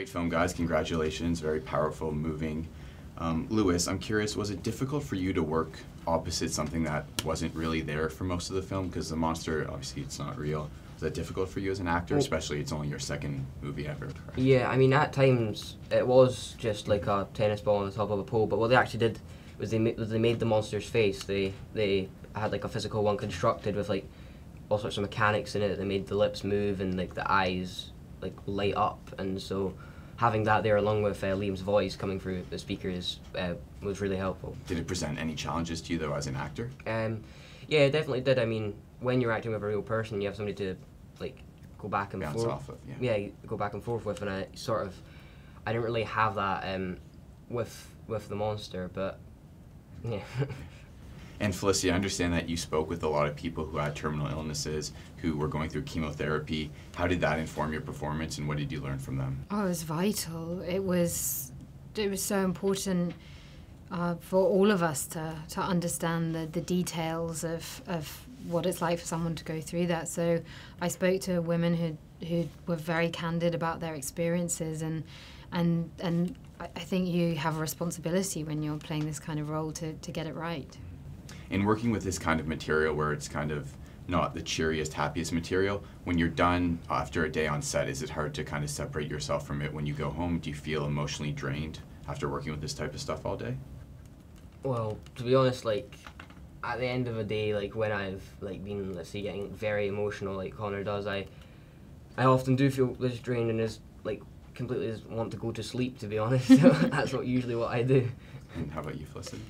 Great film, guys. Congratulations. Very powerful, moving. Um, Lewis, I'm curious, was it difficult for you to work opposite something that wasn't really there for most of the film? Because the monster, obviously, it's not real. Was that difficult for you as an actor, especially it's only your second movie ever? correct? Yeah, I mean, at times it was just like a tennis ball on the top of a pole. But what they actually did was they ma- they made the monster's face. They they had like a physical one constructed with like all sorts of mechanics in it. They made the lips move and like the eyes like light up, and so having that there along with uh, Liam's voice coming through the speakers uh, was really helpful. Did it present any challenges to you, though, as an actor? Um, yeah, it definitely did. I mean, when you're acting with a real person, you have somebody to like go back and Bounce forth. off of, yeah. Yeah, go back and forth with, and I sort of, I didn't really have that um, with with the monster, but yeah. And Felicity, I understand that you spoke with a lot of people who had terminal illnesses, who were going through chemotherapy. How did that inform your performance, and what did you learn from them? Oh, it was vital. It was it was so important uh, for all of us to, to understand the, the details of, of what it's like for someone to go through that. So I spoke to women who who were very candid about their experiences and and and I think you have a responsibility when you're playing this kind of role to, to get it right. In working with this kind of material where it's kind of not the cheeriest, happiest material, when you're done after a day on set, is it hard to kind of separate yourself from it when you go home? Do you feel emotionally drained after working with this type of stuff all day? Well, to be honest, like at the end of a day, like when I've like been, let's say, getting very emotional, like Conor does, I, I often do feel this drained and just like completely just want to go to sleep. To be honest, that's what usually what I do. And how about you, Felicity?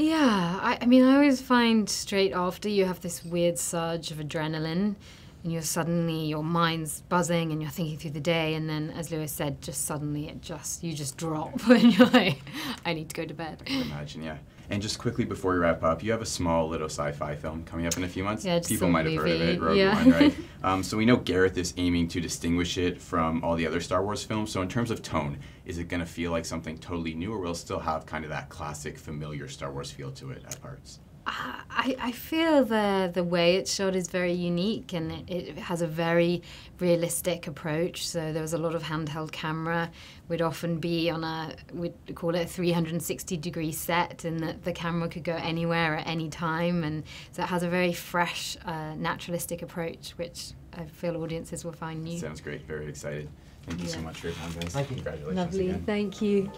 Yeah, I, I mean, I always find straight after you have this weird surge of adrenaline, and you're suddenly your mind's buzzing and you're thinking through the day, and then, as Lewis said, just suddenly it just you just drop and you're like, I need to go to bed. I can imagine, yeah. And just quickly before we wrap up, you have a small little sci-fi film coming up in a few months. Yeah, just People a might have heard of it, Rogue yeah. One, right? um, so we know Gareth is aiming to distinguish it from all the other Star Wars films. So in terms of tone, is it going to feel like something totally new, or will it still have kind of that classic, familiar Star Wars feel to it at parts? I, I feel the the way it's shot is very unique and it, it has a very realistic approach. So there was a lot of handheld camera. We'd often be on a we'd call it a 360 degree set, and that the camera could go anywhere at any time. And so it has a very fresh, uh, naturalistic approach, which I feel audiences will find new. Sounds great. Very excited. Thank you so much for your time, guys. Thank you. Congratulations Lovely, again. thank you.